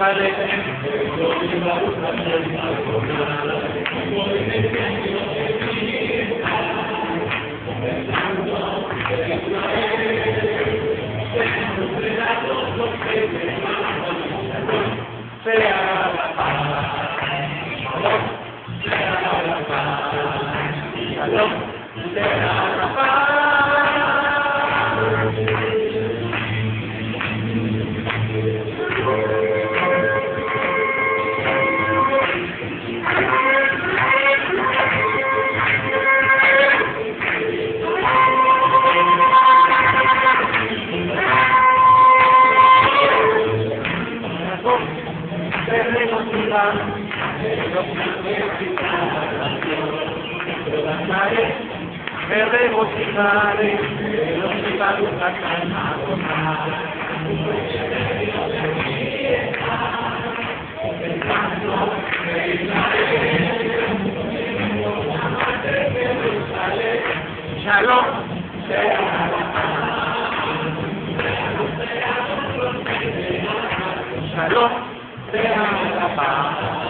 Thank you. cantare, verremo citare, e non si fa tutta calmato male. Pensando per il mare, Gerusalemme, Shalom, Shalom, Shalom, Shalom, Shalom,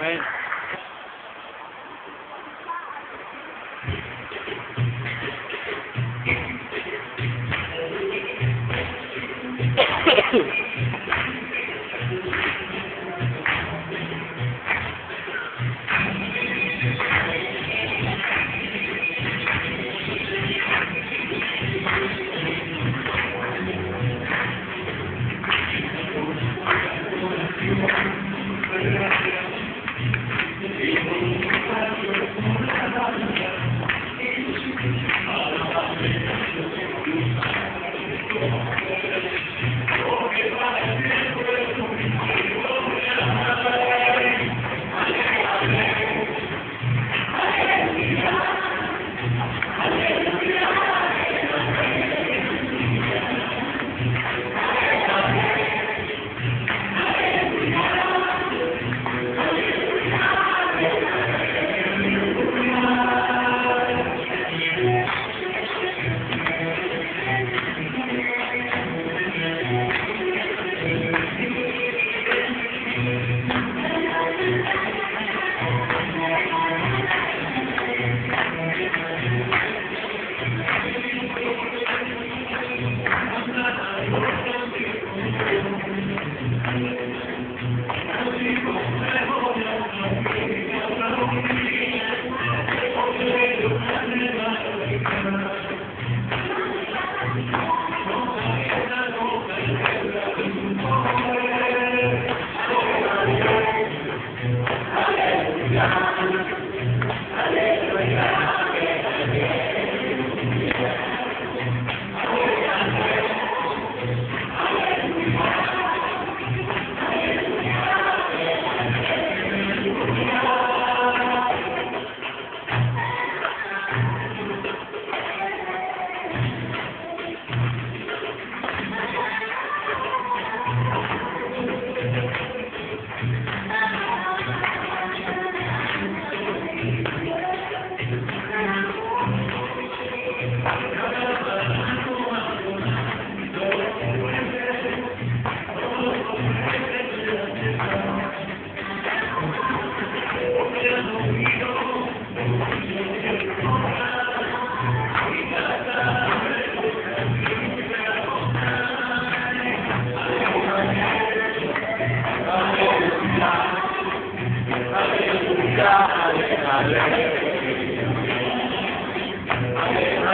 Right? Thank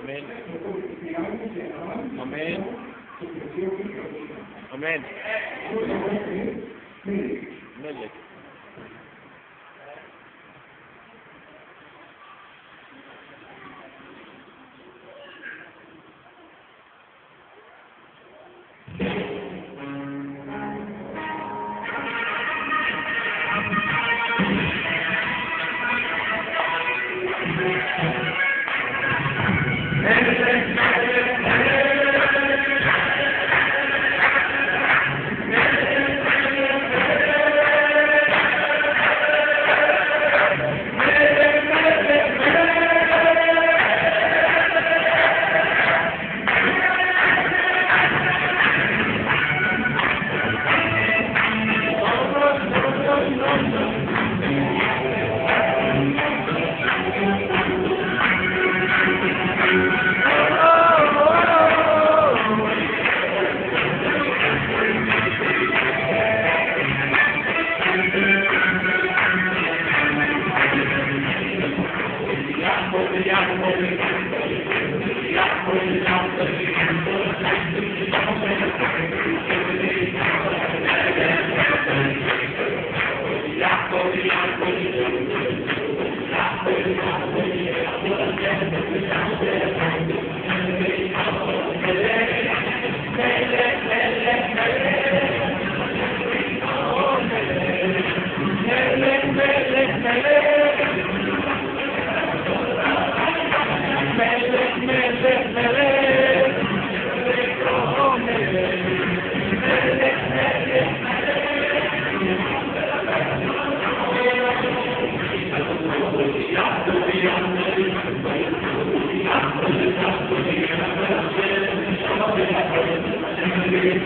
Amén. Amén. Amén. Amén.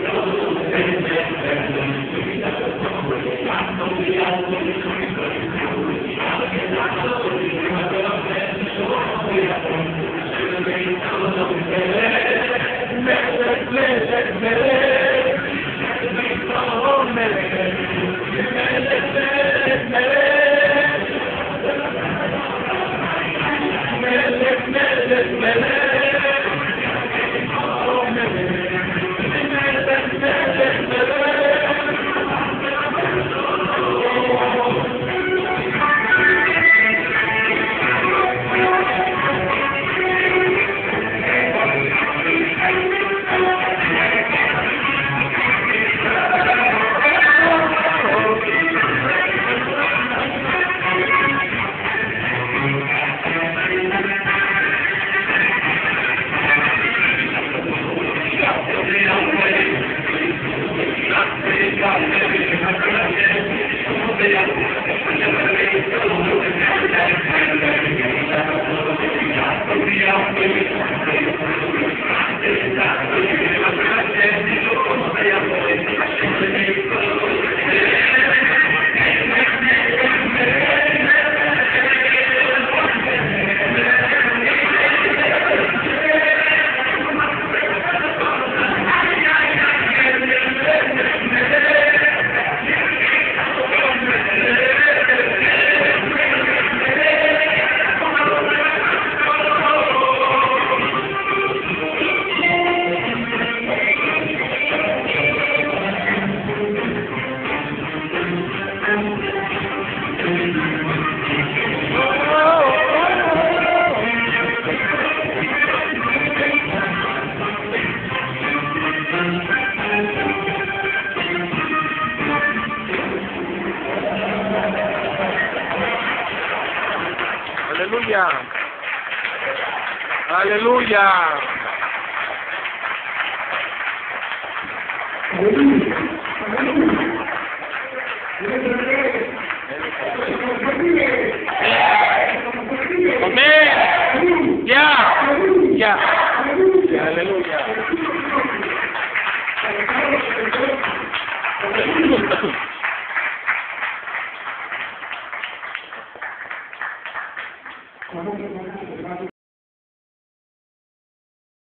Thank you. down.